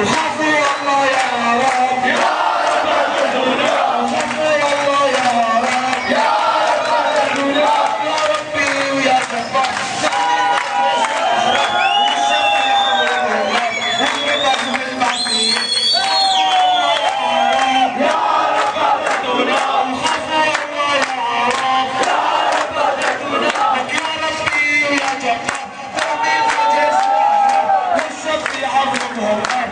وحفظ الله يا رب. Thank.